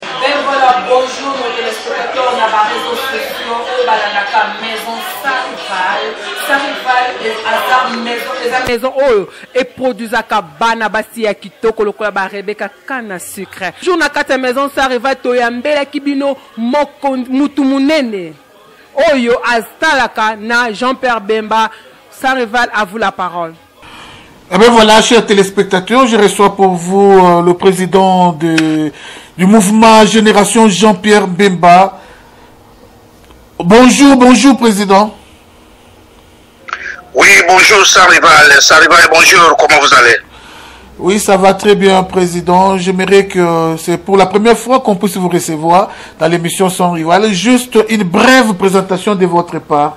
Ben voilà, bonjour nos téléspectateurs na ba réseaux sociaux oyo balandaka maison sarival sarival aza maison eza maison oyo eproduisaka bana basi ya kitoko lokola ba rebeka kana sucre jour na kati ya maison sarival toyambelaki bino moko mutu monene oyo atalaka na jean pierre bemba sarival à vous la parole et eh bien voilà, chers téléspectateurs, je reçois pour vous euh, le président de du mouvement Génération Jean-Pierre Bemba. Bonjour, bonjour, Président. Oui, bonjour, Saint-Rival, bonjour, comment vous allez oui, ça va très bien, Président. J'aimerais que c'est pour la première fois qu'on puisse vous recevoir dans l'émission Sans Rival. Juste une brève présentation de votre part.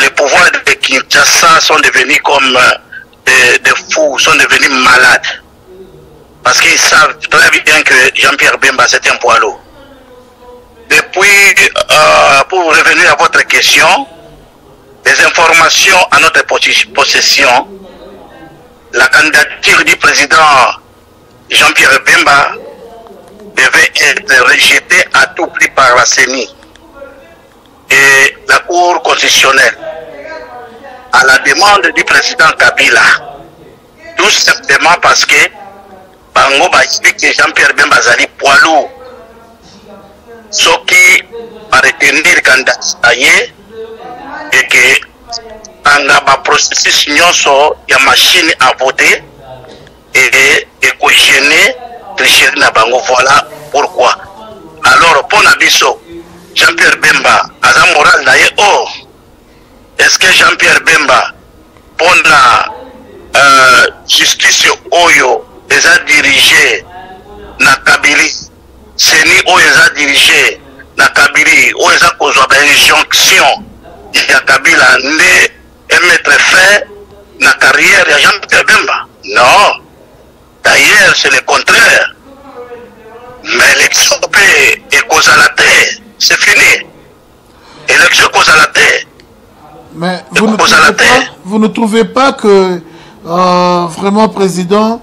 les pouvoirs de Kinshasa sont devenus comme des, fous, sont devenus malades. Parce qu'ils savent très bien que Jean-Pierre Bemba, c'est un poids et puis, euh, pour revenir à votre question, les informations à notre possession, la candidature du président Jean-Pierre Bemba devait être rejetée à tout prix par la CENI Et la Cour constitutionnelle, à la demande du président Kabila, tout simplement parce que bango ba explique Jean-Pierre Bemba azali poids lourd. Soki ba retenir candidat na ye et que anga ba processus nyonso ya machine à voter et eko gêner tricherie na bango voilà pourquoi alors mpo na biso jean pierre bemba aza moral na ye o oh, est ce que jean pierre bemba mpo na euh, justice oyo eza dirige na kabili seni oyo eza dirige na kabili oyo eza kozwa ba injonction ya kabila nde e mettre fin na carrière ya Jean Pierre Bemba non d'ailleurs c'est le contraire mais élection mpe ekozala te c'est fini élection ekozala te mais vous ne, pas, vous ne trouvez pas que euh, vraiment président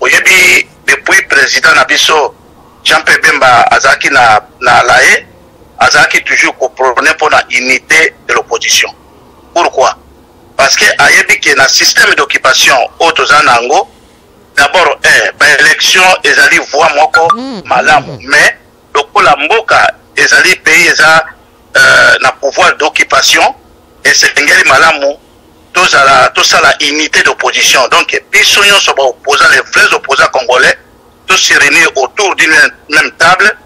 Oyebi depuis president na biso Jean Pierre Bemba azalaki na na laye azalaki toujours ko prôner pour la unité de l'opposition. Pourquoi? Parce que ayebi que na système d'occupation oyo toza na yango d'abord eh, ba élection ezali voie moko mm. malamu mm. mais lokola mboka ezali pays eza euh, na pouvoir d'occupation esengeli malamu tozala tosala unité d'opposition donc biso nyonso baopposant les vrais opposants congolais tose réunir autour d'une même table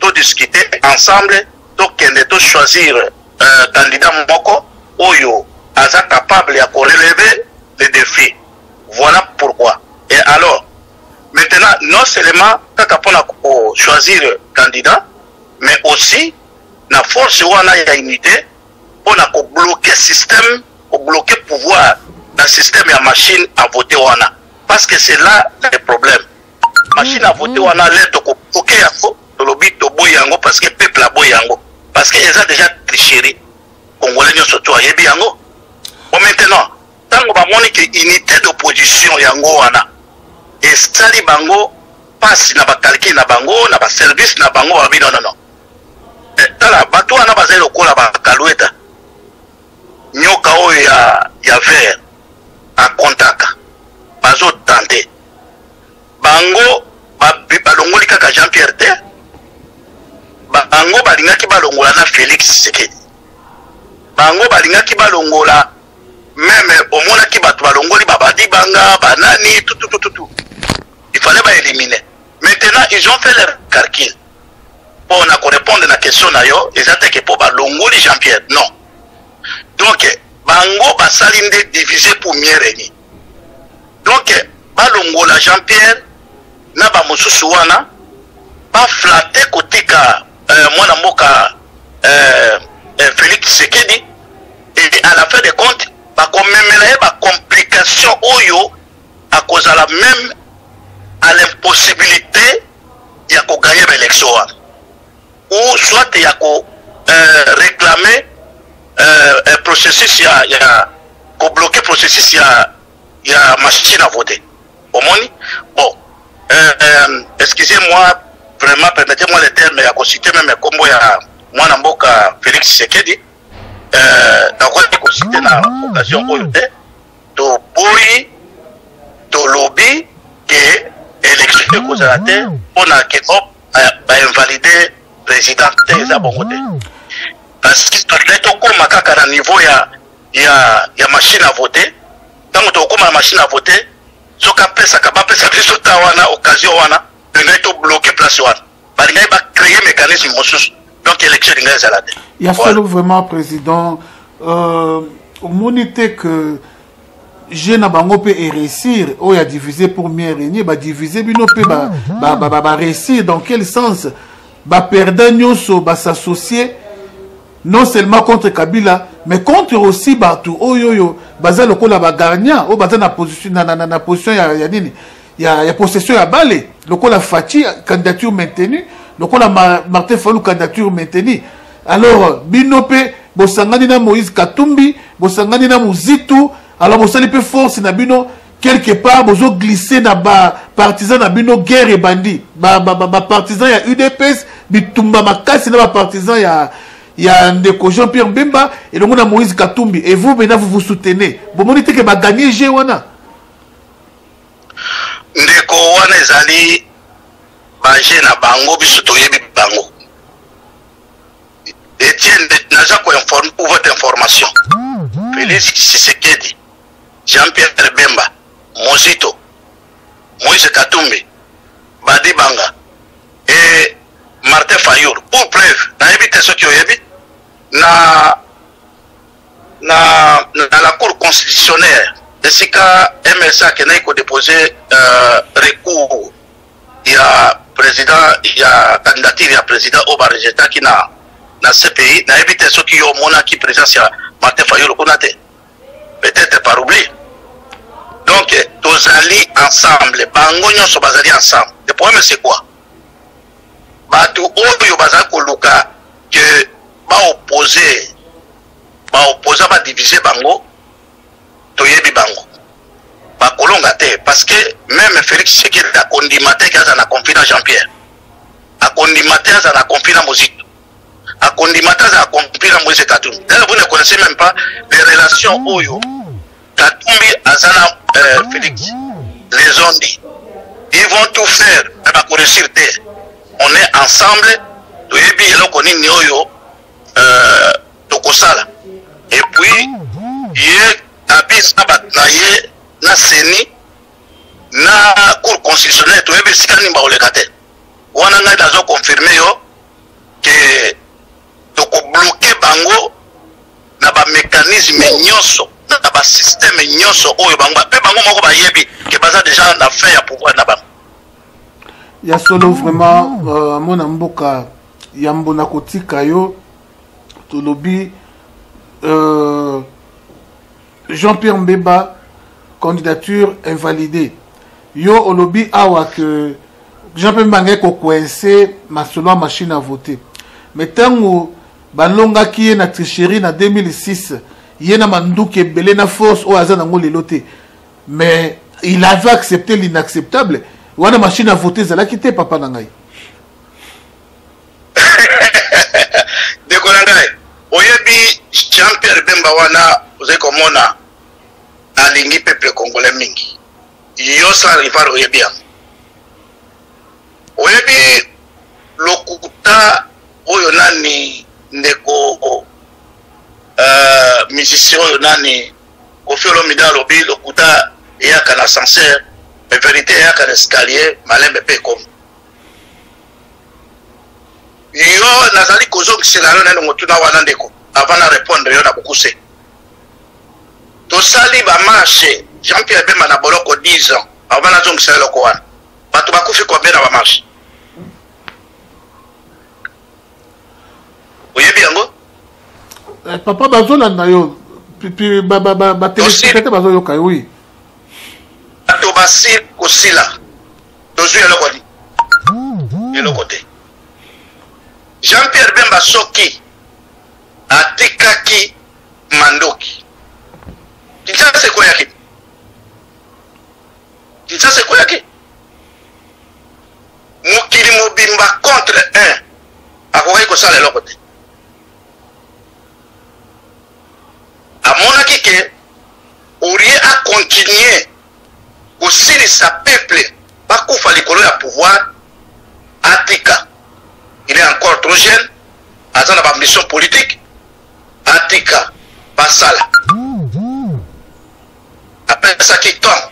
todiscute ensemble tokende tochoisir euh, candidat moko oyo aza capable ya korelever le défi voilà pourquoi et alors maintenant non seulement kaka mpona kochoisir candidat mais aussi na force wana ya unité mpo na kobloke système kobloke pouvoir na système ya machine à voter wana parce que c'est là le problème machine à voter wana le tokobloke yango tolobi toboyi yango parce que peuple aboyi yango parce que eza déjà tricherie congolais nyonso to ayebi yango bon maintenant ntango bamoni ke unité d'opposition yango wana esali bango mpasi na bakalkile na bango na baservice na bango balobi nonono tala bato wana bazali lokola bakalueta nyoka oyo ya, ya vert akontaka bazotante bango balongoli kaka jean pierre te bango balingaki balongola na félix tshisekedi bango balingaki balongola meme omonaki bato balongoli babadi banga banani tututututu il fallait baélimine maintenant ils ont fait leur calcul pona ko repondre na question na yo eza te ke po ba longoli Jean Pierre non donc bango basali nde divise pour mieux régner donc balongola jean pierre na bamosusu wana baflate kotika euh, mwana mboka euh, euh, félix tshisekedi et à la fin de compte bakomemela ye bacomplication oyo akozala même à l'impossibilité ya ko gagner ba election wana ou soit ya ko euh, réclamer euh, euh, processus ya, ya ko bloquer processus ya, ya machine à voter omoni bon euh, euh, excusez moi vraiment permettez moi le terme ya kosite meme kombo ya mwana mboka félix tshisekedi euh, nakoki kosite na occasion oyo te toboyi tolobi ke election ekozala te mpo na ke op bainvalide président te eza bongo te parce que tozali tokóma kaka na niveau ya ya ya machine à voter ntango tokokóma na machine à voter soki apesaka bapesa biso ta wana occasion wana tozali tobloke place wana balingaki ba créer mécanisme mosusu donc élection elinga ezala te ya solo vraiment président euh, omoni te que je na bango mpe eréussir oyo oh, ya divise pour mieux régner badivise bino mpe baréussir dans quel sens baperdant nyonso basassocie non seulement contre kabila mais contre aussi bato oyo oh, oyo baza lokola bagarnia oyo oh, baza na position ya nini ya, ya possession ya bale lokola faci candidature maintenue lokola ma, martin falu candidature maintenue alors bino mpe bosangani na moïse katumbi bosangani na muzitu alors bosali mpe force na bino quelque part bozo glisse na bapartisan na bino guerre ebandi bapartisan ba, ba, ba ya udps bitumba makasi na bapartisan ya ya ndeko jean pierre mbemba elongo na moïse katumbi et vous maintenant vous vous soutenez bomoni te ke baganie je wana ndeko wana ezali baje na bango biso toyebi bango etienne naza koinforme pour votre information félix sisekedi jean pierre bemba mozito moise katumbi badibanga e martin fayour pour preuve nayebi te soki oyebi na na, na la cour constitutionnelle esika mlc akendaki kodepose uh, recours ya président ya candidature ya président oyo barejetaki na na cpi nayebi te soki yo omonaki présence ya martin fayulu kuna te peut-être par oubli donc tozali ensemble bango nyonso bazali ensemble le problème c'est quoi bato oyo bazali koluka ke baoppose baopposa badivise bango toyebi bango bakolonga te parce que meme félix tshisekedi akondima te ke aza na conflit na jean pierre akondima te aza na conflit na mozito akondima te azala compris na moise katumbi d'ailleurs vous ne connaissez même pas les relations oyo Katumbi aza na euh, Felix les ont dit ils vont tout faire mais bakoresir te on est ensemble toyebi eloko nini oyo euh, tokosala et puis ye abise na bato na ye na seni na cour constitutionnelle toyebi esika nini bakoleka te wana ngai nazo confirme yo ke toko bloquer bango na ba mecanisme nyonso na ba système nyonso oyo bango ba pe bango moko bayebi ke baza déjà na fin ya pouvoir na bango ya solo vraiment euh, mwana mboka yambo na kotika yo tolobi euh, Jean-Pierre Mbemba candidature invalidée. Yo olobi awa que Jean-Pierre Mbemba ngai ko coincer masolo ya machine à voter. Mais tango balongaki ye na tricherie na 2006 ye na manduki ebele na force oyo aza nango lelo te mais il avait accepté l'inacceptable wana machine à voter ezalaki te papa na ngai ndeko na ngai oyebi jean pierre bemba wana ozali komona alingi peuple congolais mingi yo sans rival oyebi yango oyebi lokuta oyo nani ndeko uh, musicien oyo nani kofi olomide alobi lokuta eyaka na ascenseur me verité eyaka na escalier malembe mpe ekomi yo nazali kozongisela yo nani motuna wana ndeko avant na répondre yo na bokuse tosali bamarche jean pierre bemba na boloko 10 ans avant nazongisa eloko wana bato bakufi kobe na bamarche oyebi yango eh, papa bazolanda yo batelespectate bazoyoka yo wi bato basili kosila tozwi eloko nini eloko te jean pierre bemba soki atikaki mandoki kinshasa ekweyaki kinshasa ekweyaki mokili mobimba contre un akokaki kosala eloko te amonaki ke orie akontinue kosilisa peuple bakufa likolo ya pouvoir atika il est encore trop jeune aza na baambition politique atika basala apesaki temps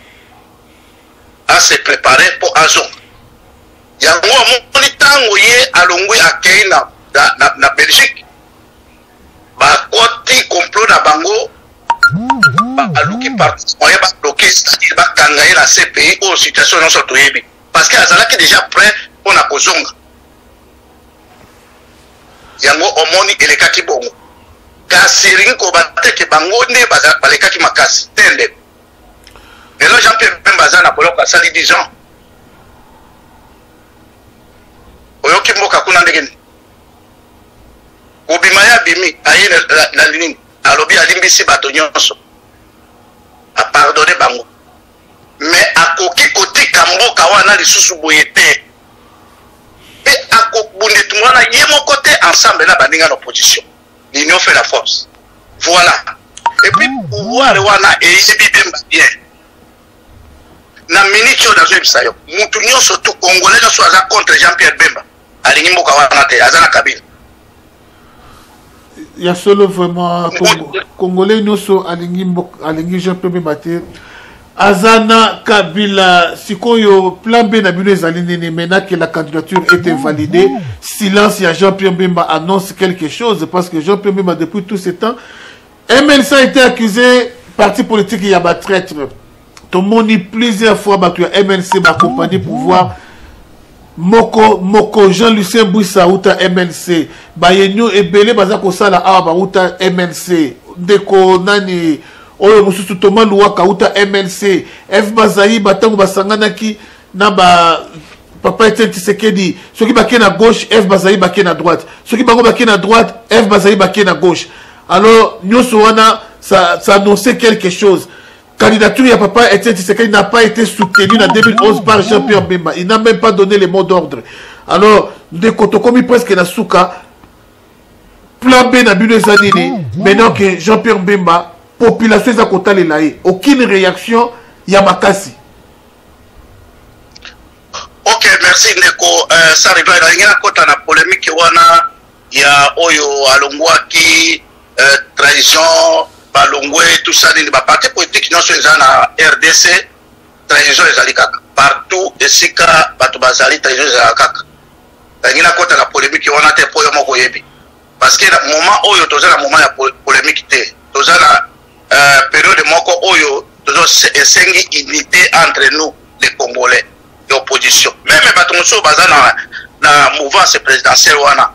ase prépare mpo azonga yango amoni ntango ye alongwi akei na, na, na, na belgique bakoti complot na bango baluki par moyen babloke c'est-à-dire bakanga ye na cpi oyo situation nyonso toyebi parce que azalaki déjà prêt mpo na kozonga yango omoni elekaki bongo kasi elingi koba te ke bango nde balekaki makasi te nde lelo jean pierre mpemba aza na boloko asali 10 ans oyoki mboka kuna ndenge nini kobima ye abimi aye na nini alobi alimbisi bato nyonso apardone bango me akoki kotika mboka wana lisusu boye te mpe akobunda etumba wana ye moko te ensemble na baninga na opposition l'union fait la force voilà epuis pouvoir wana eyebi bemba bien na minute oyo nazoyebisa yo motu nyonso tu congolais nyonso aza contre jean pierre bemba alingi mboka wana te aza na kabila ya solo vraiment congolais nyonso alingi alingi jean pembe bate aza na kabila sikoyo plan b na bino ezali nini mai nake la candidature est invalidé silence ya jean pierre mbemba annonce quelque chose parce que jean pierre mbemba depuis tout ce temps mlc a été accusé parti politique ya batraitre tomoni plusieurs fois bato ya mlc baakompagne pouvoir moko moko jean lucien bwisa auta mlc bayenio ebele baza kosala awa bauta mlc ndeko nani oyo mosusu toma luwaka auta mlc f bazaiba ntango basanganaki na ba papa etienne tisekedi soki bake na gauche f bazali bake na droite soki bango bake na droite f bazali bake na gauche alors nyonso wana ça, ça annonce quelque chose Candidature ya papa Etienne Tshisekedi n'a pas été soutenue na 2011 par Jean-Pierre Bemba. Il n'a même pas donné les mots d'ordre. Alors, ndeko tokomi presque na suka. Plan B na bino eza nini? Maintenant que Jean-Pierre Bemba population eza kotalela ye, aucune réaction ya makasi. Ok, merci ndeko euh, Saribay. Nalingi nakota na polemique wana ya oyo alongwaki euh, trahison balongwe tout ça nini baparti politique nyonso eza na rdc trahison ezali kaka partout esika bato bazali trahison ezalaka kaka nangi nakota na polemike wana te mpo yo moko oyebi parce que na moment oyo toza na moment ya polemike te toza na euh, periode moko oyo tozo esengi unité entre nous les congolais ya opposition meme bato mosusu baza na, na mouvance présidentielle wana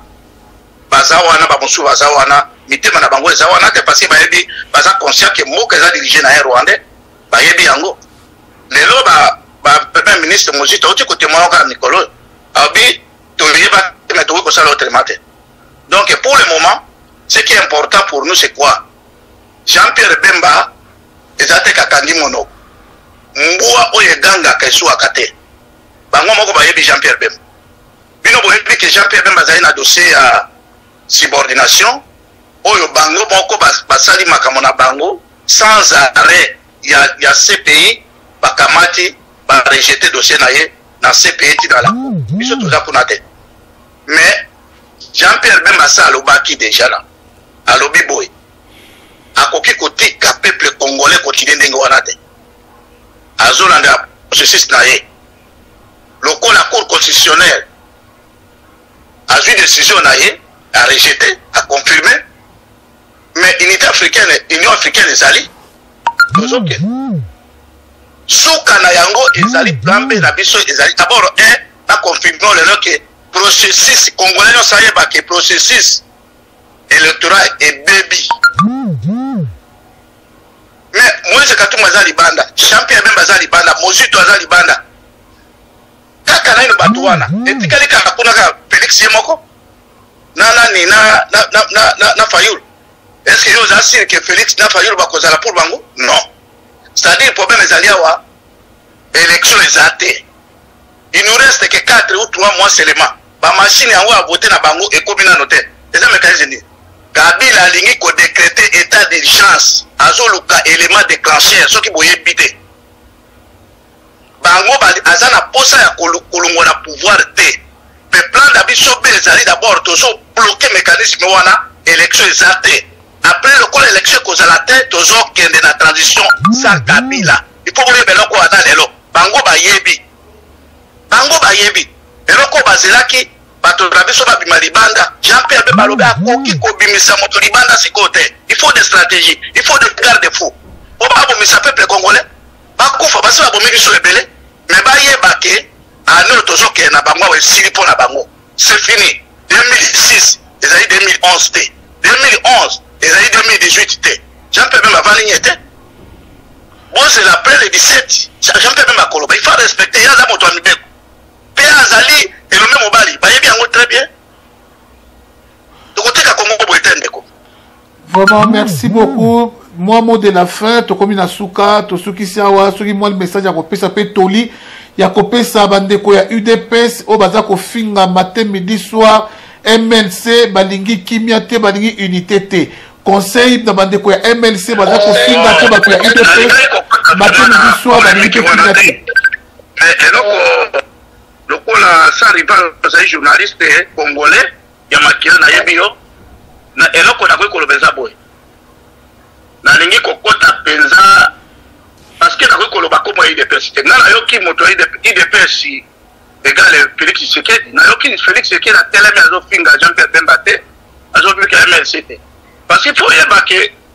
baza wana bamosusu baza wana mitema na bango eza wana te parce que bayebi baza conscient ke mboka eza dirige na ye rwandais bayebi yango lelo ba, ba premier ministre mozito auti kotemoya kaka mikolo oyo abi toyeba me tokoki kosala autrement te donc pour le moment ce qui est important pour nous c'est quoi jean pierre bemba eza te kakangi mono mbwa oyo egangaka esuwaka te bango moko bayebi jean pierre bemba bino boyebi ke jean pierre bemba azali na dossier ya subordination oyo bango moko basali makambo na bango sans arrêt ya, ya cpi bakamati barejete dossier na ye na cpi ti na lako biso toza kuna te mais jean pierre bemba sa alobaki deja na alobi boye akoki kotika peuple congolais kotilie ndenge wana te azolanda processus na ye lokola cour constitutionnelle azwi décision na ye arejete aconfirme mais unité africaine union africaine ezali tozoke suka na yango ezali plan b na biso ezali d'abord un na confirme lelo ke processus congolais nyonso ayeba ke processus electorat ebebi mais moise katumba aza libanda champion bemba aza libanda mozito aza libanda kaka naino bato wana etikali kaka kuna kaka felix ye moko na nani na, na, na, na, na, na fayul est ce que yo oza sire ke felix na fayul bakozala pour bango non c'est à dire problème ezali awa Election eza te. Il nous reste que 4 ou 3 mois seulement. Ba machine yango a voter na bango ekomi nano te. Eza mécanisme nini? Kabila alingi ko décréter état d'urgence. Azoluka élément déclencheur soki boyebi te. Bango aza na posa ya kolongwa na pouvoir te. Pe plan na biso be ezali d'abord tozo bloquer mécanisme wana élection eza te. Après lokola election ekozala te tozokende na transition sa Kabila. Il faut boyeba eloko wana lelo. Bango bayebi. Bango bayebi. Eloko bazelaki bato na biso babima libanda jean pierre mpe balobi akoki kobimisa moto libanda sikoyo te il faut des stratégies il faut des garde fou mpo babomisa peuple congolais bakufa basi babomi biso ebele me bayeba ke ano tozokende na bango awa esili mpo na bango c'est fini 2006 ezali 2011 te 2011 ezali 2018 te jean pierre bemba avandi nye te bozela apres le 17 jean pierre bemba akoloba il faut respecte ye aza moto ya mibeko mpe azali elombe mobali bayebi yango très bien tokotika kongo boye te ndeko vraiment merci beaucoup mwa mot de la fin tokomi na suka tosukisi awa soki mwa message ya kopesa mpe toli ya kopesa bandeko ya udps oyo baza kofinga mate midi soir mlc balingi kimia te balingi unité te conseil na bandeko ya mlc baza kofinga te bato ya udps mate midi soir balingi te kimia te eh, eloko lokola sa rival ozali journaliste congolais ya makila nayebi yo na eloko nakoki koloba eza boye nalingi kokota mpenza parceke nakoki koloba komo ya idps te ngai nayoki moto ya idps egale félix tshisekedi nayoki félix tshisekedi atelemi azofinga jean pierre bemba te azobika mlc te parce qu'il faut oyeba ke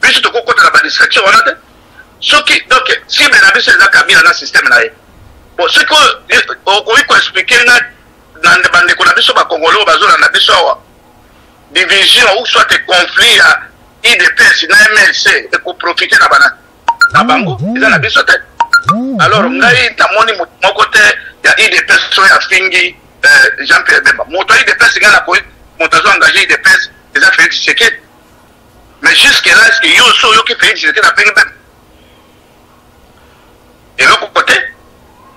biso tokokota na badistraction wana te soki donc cible na biso eza kabila na systeme na ye bon soki okoki koexplike nga na bandeko na biso bakongole oyo bazolanda biso awa division ou soit conflit ya idps na mlc ekoprofite na bana na ah, bango eza na biso te ah, alors ah. ngai namoni moto moko te ya idps oyo afingi euh, jean pierre bemba moto ya idps ngai nakoki moto azo engage idps eza félix tshisekedi Mais jusque là, est-ce que yo so yo ki Félix était na penge penge? Eloko kote?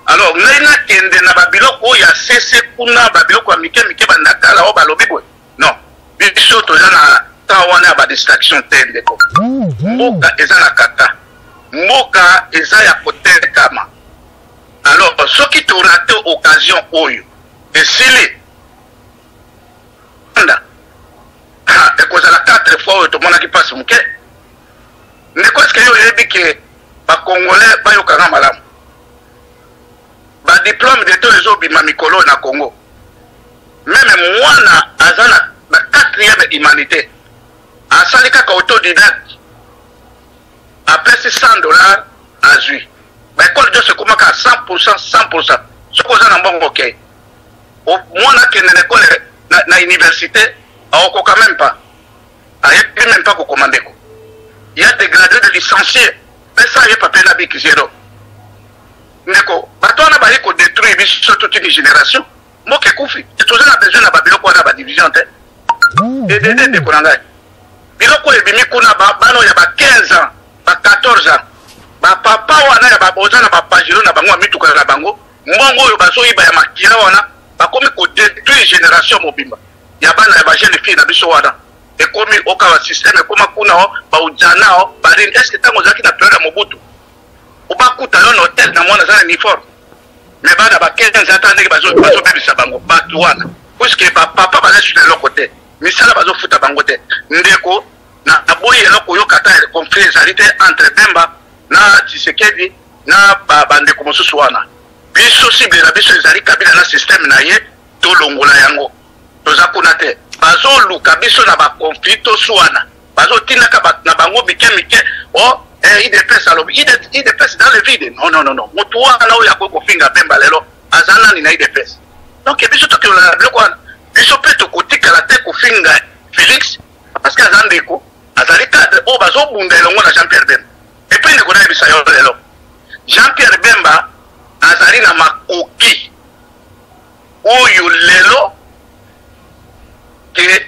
Alors, ngai na kende na babiloko ya sese kuna, babiloko ya mike mike bandakala o balobi boye. Non, biso toza na temps wana ya badistraction te ndeko. Mboka eza na kata. Mboka eza ya kotekama. Alors, soki torate occasion oyo, esili, ah, ekozala 4 fois oyo tomonaki mpasi moke ndeko eske yo oyebi ke bacongolais bayokanga malamu badiplome de to ezobima mikolo na congo meme mwana aza na ba quatrième humanité asali kaka autodidacte apesi 100 dollar azwi baekole nyonso ekomaka 100 100 soki oza na mbongo okei okay. mwana akende na ekole na, na université aokoka meme pas ayebi meme pas kokoma ndeko ya dégradé de licencié pesa ye papier na biki zero ndeko bato wana baye kodétruire biso toute une génération mboka ekufi toza na besoin na babiloko wana badivision te edede ndeko na ngai biloko oyo ebimi kuna bana ya ba 15 ans ba 14 ans bapapa wana ya baboza na bapajelo na bango ya mituka na bango mbongo oyo bazoyiba ya makila wana bakomi kodetruire generation mobimba ya bana ya bajeune fille na biso wana ekomi oka ba systeme ekoma kuna o baujana o barine est ce que ntango ozalaki na periode ya mobutu obakuta yo na hotel na mwana aza na uniforme me bana ba 15 ata ndenge bazobebisa bango bato wana puiske bapapa bazasi na eloko te misala bazofuta bango te ndeko naboyi eloko oyoka ata conflit ezali te entre bemba na tshisekedi na bandeko mosusu wana biso sible na biso ezali kabila na systeme na ye tolongola yango toza kuna te bazoluka biso na baconflit toswana bazotinaka na bango mike mike o oh, eh, idps alobi idps dans le vide non non non non motu wana oyo akoki kofinga pemba lelo aza nani na idps donc biso tokelola na biloko wana biso mpe tokotikala te kofinga felix parce que aza ndeko azali cadre oyo bazobunda elongo na jean pierre bemba epuis ndeko nayebisa yo lelo jean pierre bemba azali na makoki oyo lelo ke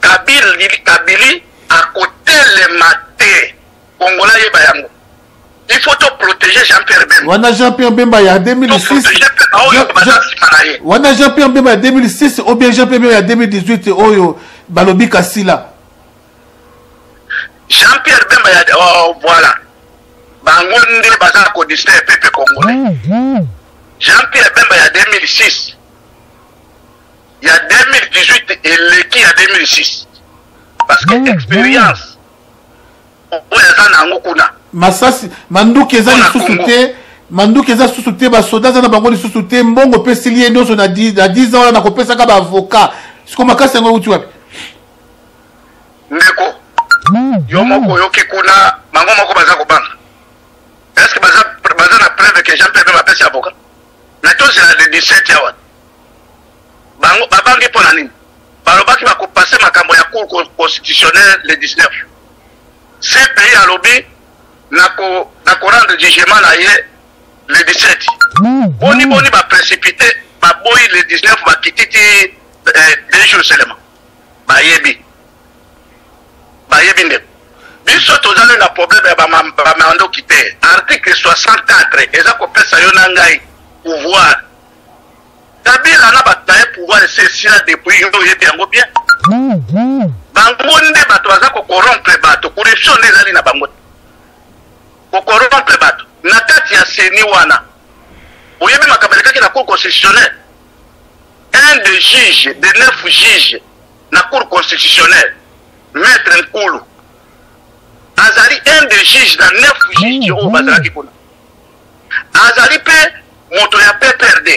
kabili kabili akotelema te kongola yeba yango il faut toprotéger jean pierre bemba wana jean pierre bemba ya 2006 wana jean pierre bemba ya 2006 ou bien jean pierre bemba ya 2018 oyo balobi kasila jean pierre bemba ya oh, voilà bango nde baza kodistraire pepe congolais mhm. jean pierre bemba ya 2006 ya 2018 eleki ya 2006 parce que mhm. expérience oyo aza na yango kuna masasi manduki eza lisusu te manduki eza lisusu te basoda aza na bango lisusu te mbongo opesili ye nyonso na 10 ans wana nakopesaka baavocat siko makasi yango euti wapi ndeko yo moko oyoki kuna bango moko baza kobanga eske baza, baza na preuve ke jean pierre bemba apesi avocat na tozela le 17 ya wana bango babangi mpo na nini balobaki bakopase makambo ya cour constitutionnel le 19 cpi alobi nakorendre jugement na ye le 17 mm-hmm. boni boni baprécipité baboyi le 19 bakititi eh, deux jours seulement bayebi bayebi ndeko biso tozali na problème ya bamandoki te article 64 eza kopesa yo na ngai pouvoir kabila na bato na ye pouvoir esi esila depuis yo oyebi yango bien bango nde bato baza kokorompre bato corruption nde ezali na bango te kokorompre bato na kati ya seni wana oyebi makambo elekaki na cour constitutionnel un des juges de neuf juges na cour constitutionnelle maître nkulu azali un des juges na neuf juges oyo bazalaki kuna azali mpe moto ya pprd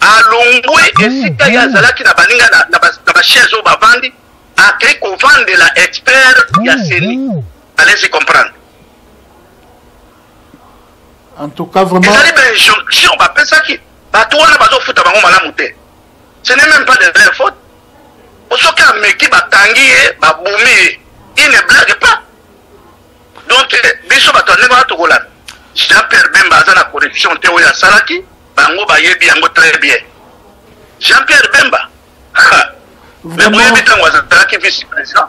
alongwe esika ye azalaki na baninga na bachaise oyo bavandi akei kovandela expert ya seni alesi comprendre en tout cas vraiment ezali ba injonction bapesaki bato wana bazofuta bango malamu te ce n'est même pas de leur faute soki ameki bakangi ye babomi ye il ne blague pas donc eh, biso bato ya ndenge wana tokolanda jean pierre bemba aza na corruption te oyo asalaki bango bayebi yango très bien jean pierre bemba me boyebi ntango azalaki vice président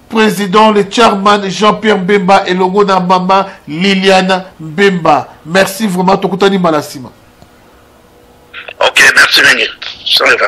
Président le chairman Jean-Pierre Mbemba et logo na maman Liliane Mbemba. Merci vraiment tokutani malasima. OK, merci mingi. Ça va.